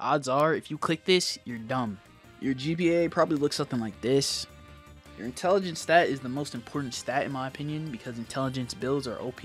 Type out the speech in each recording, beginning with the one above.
Odds are, if you click this, you're dumb. Your GPA probably looks something like this. Your intelligence stat is the most important stat in my opinion because intelligence builds are OP.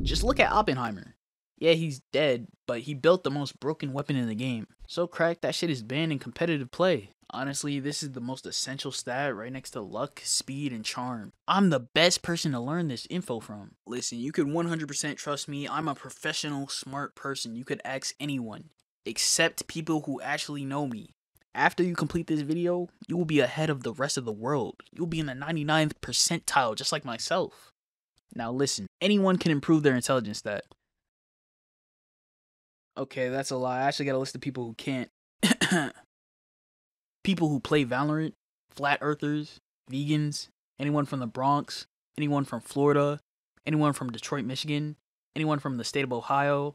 Just look at Oppenheimer. Yeah, he's dead, but he built the most broken weapon in the game. So crack, that shit is banned in competitive play. Honestly, this is the most essential stat right next to luck, speed, and charm. I'm the best person to learn this info from. Listen, you could 100% trust me. I'm a professional, smart person. You could ask anyone, except people who actually know me. After you complete this video, you will be ahead of the rest of the world. You'll be in the 99th percentile, just like myself. Now listen, anyone can improve their intelligence stat. Okay, that's a lie. I actually got a list of people who can't. people who play Valorant, flat earthers, vegans, anyone from the Bronx, anyone from Florida, anyone from Detroit, Michigan, anyone from the state of Ohio,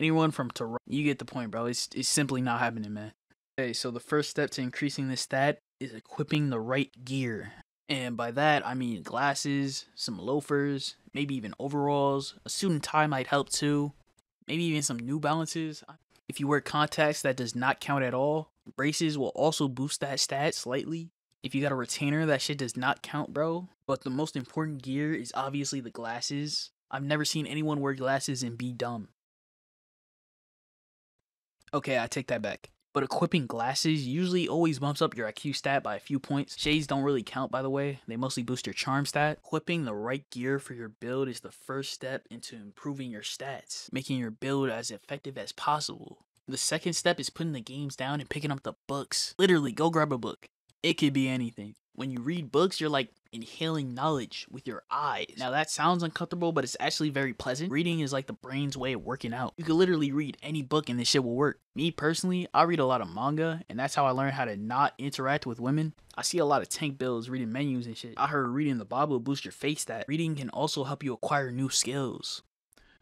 anyone from Toronto. You get the point, bro. It's, it's simply not happening, man. Okay, so the first step to increasing this stat is equipping the right gear. And by that, I mean glasses, some loafers, maybe even overalls. A suit and tie might help too maybe even some New Balances. If you wear contacts, that does not count at all. Braces will also boost that stat slightly. If you got a retainer, that shit does not count, bro. But the most important gear is obviously the glasses. I've never seen anyone wear glasses and be dumb. Okay, I take that back but equipping glasses usually always bumps up your IQ stat by a few points. Shades don't really count by the way, they mostly boost your charm stat. Equipping the right gear for your build is the first step into improving your stats, making your build as effective as possible. The second step is putting the games down and picking up the books. Literally, go grab a book. It could be anything. When you read books, you're like inhaling knowledge with your eyes. Now that sounds uncomfortable, but it's actually very pleasant. Reading is like the brain's way of working out. You can literally read any book and this shit will work. Me personally, I read a lot of manga, and that's how I learned how to not interact with women. I see a lot of tank builds reading menus and shit. I heard reading the Bible boost your face stat. Reading can also help you acquire new skills.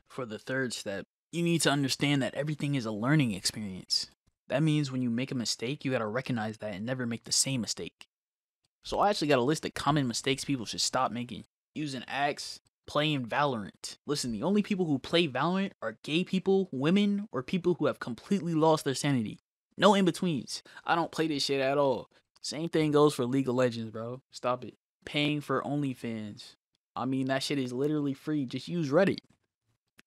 For the third step, you need to understand that everything is a learning experience. That means when you make a mistake, you gotta recognize that and never make the same mistake. So I actually got a list of common mistakes people should stop making. Using axe, playing Valorant. Listen, the only people who play Valorant are gay people, women, or people who have completely lost their sanity. No in-betweens. I don't play this shit at all. Same thing goes for League of Legends, bro. Stop it. Paying for OnlyFans. I mean, that shit is literally free. Just use Reddit.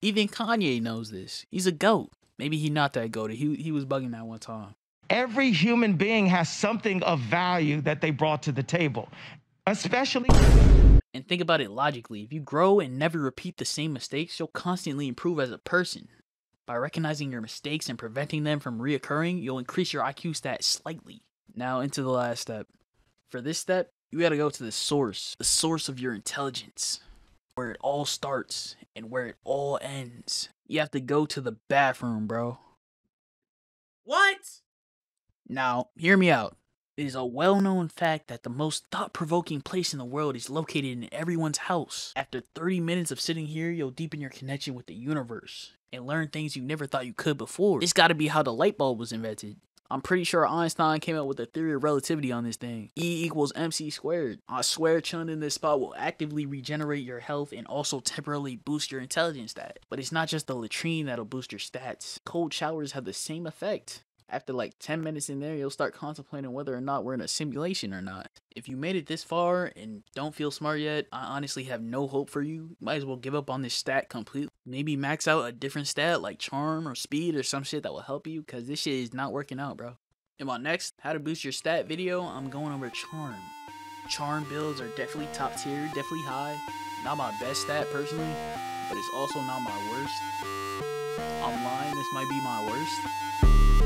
Even Kanye knows this. He's a goat. Maybe he not that goat. He, he was bugging that one time. Every human being has something of value that they brought to the table, especially. And think about it logically. If you grow and never repeat the same mistakes, you'll constantly improve as a person. By recognizing your mistakes and preventing them from reoccurring, you'll increase your IQ stat slightly. Now, into the last step. For this step, you gotta go to the source, the source of your intelligence, where it all starts and where it all ends. You have to go to the bathroom, bro. Now, hear me out. It is a well known fact that the most thought provoking place in the world is located in everyone's house. After 30 minutes of sitting here, you'll deepen your connection with the universe and learn things you never thought you could before. This gotta be how the light bulb was invented. I'm pretty sure Einstein came up with the theory of relativity on this thing. E equals mc squared. I swear chilling in this spot will actively regenerate your health and also temporarily boost your intelligence stat. But it's not just the latrine that'll boost your stats. Cold showers have the same effect after like 10 minutes in there, you'll start contemplating whether or not we're in a simulation or not. If you made it this far and don't feel smart yet, I honestly have no hope for you. Might as well give up on this stat completely. Maybe max out a different stat like charm or speed or some shit that will help you because this shit is not working out, bro. In my next how to boost your stat video, I'm going over charm. Charm builds are definitely top tier, definitely high. Not my best stat personally, but it's also not my worst. Lying, this might be my worst.